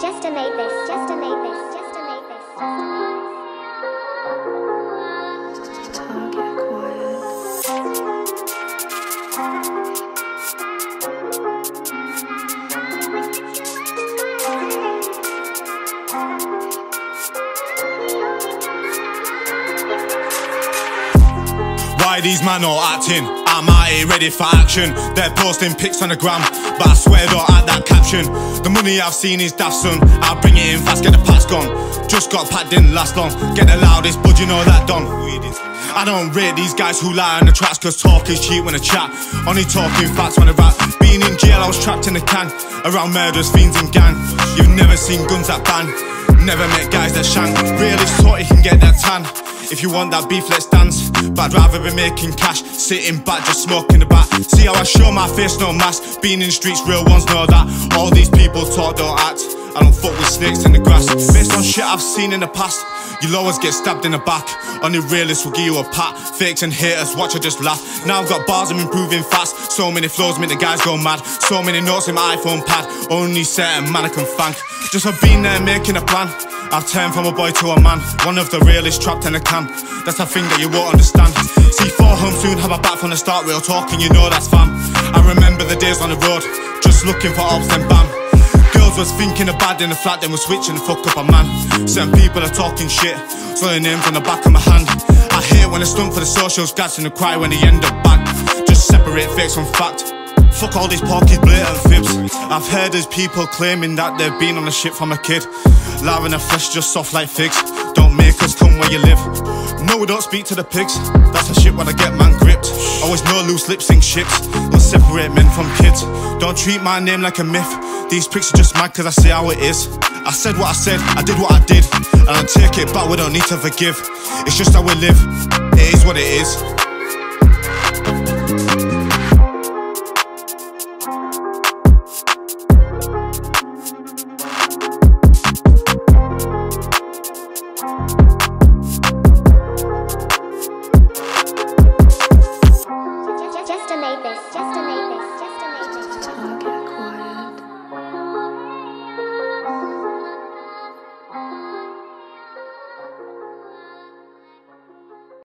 to make this, just to make this, just to make this, just to make this. Why these man all acting? I'm out here ready for action. They're posting pics on the gram, but I swear don't add that caption. The money I've seen is daft son. I'll bring it in fast, get the pats gone. Just got packed, didn't last long. Get the loudest, but you know that done. I don't rate these guys who lie on the tracks, cause talk is cheap when I chat. Only talking facts when I rap. Being in jail, I was trapped in a can. Around murders, fiends, and gang. You've never seen guns that ban. Never met guys that shank. Really thought he can get that tan. If you want that beef, let's dance. But I'd rather be making cash, sitting back, just smoking the back. See how I show my face, no mask. Being in the streets, real ones know that. All these people talk, don't act. I don't fuck with snakes in the grass. Based on shit I've seen in the past, you'll always get stabbed in the back. Only realists will give you a pat. Fakes and haters, watch her just laugh. Now I've got bars, I'm improving fast. So many flows make the guys go mad. So many notes in my iPhone pad. Only certain man I can thank. Just for being there making a plan. I've turned from a boy to a man. One of the realest trapped in a can. That's a thing that you won't understand. See, four home soon, have a back from the start. Real talking, you know that's fam. I remember the days on the road, just looking for ops, and bam. Girls was thinking bad in the flat, then was switching to fuck up a man. Certain people are talking shit, their names on the back of my hand. I hate when they stunt for the socials, guts and the cry when they end up back. Just separate fakes from fact. Fuck all these porkies, blatant fibs. I've heard there's people claiming that they've been on the shit from a kid. Live in the flesh, just soft like figs. Don't make us come where you live. No, we don't speak to the pigs. That's the shit when I get man gripped. Always no loose lip sink ships. Don't separate men from kids. Don't treat my name like a myth. These pics are just mad cause I see how it is. I said what I said, I did what I did. And I take it back, we don't need to forgive. It's just how we live, it is what it is.